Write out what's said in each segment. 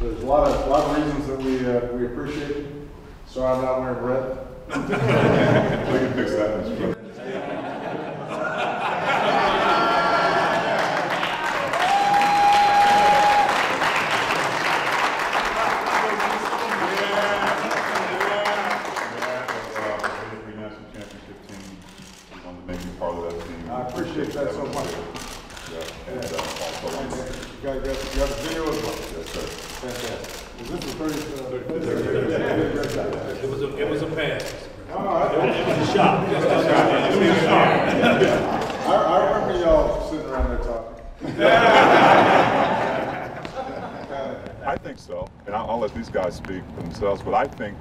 There's a lot of, a lot of reasons that we, uh, we appreciate you. Sorry I'm not wearing red. We can fix that, Mr. President. The national championship team, we wanted to make you part of that team. I appreciate that so much. Yeah, and, uh, also want to- You got, you got, you got a video as well? Yes, sir. Fantastic. Is this the thirty? uh, It was a, it was a pass. All right. It was a shot. I, I remember y'all sitting around there talking. I think so, and I'll, I'll let these guys speak for themselves, but I think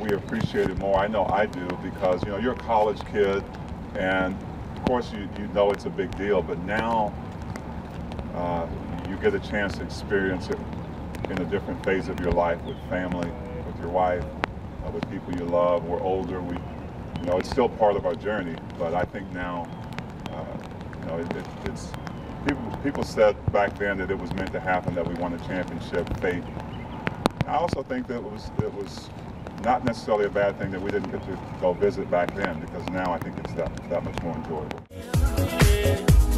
we appreciate it more. I know I do because, you know, you're a college kid, and of course you, you know it's a big deal, but now you get a chance to experience it in a different phase of your life with family, with your wife, uh, with people you love. We're older, we, you know, it's still part of our journey, but I think now, uh, you know, it, it, it's, people, people said back then that it was meant to happen, that we won a championship, fate. I also think that it was, it was not necessarily a bad thing that we didn't get to go visit back then, because now I think it's that, that much more enjoyable.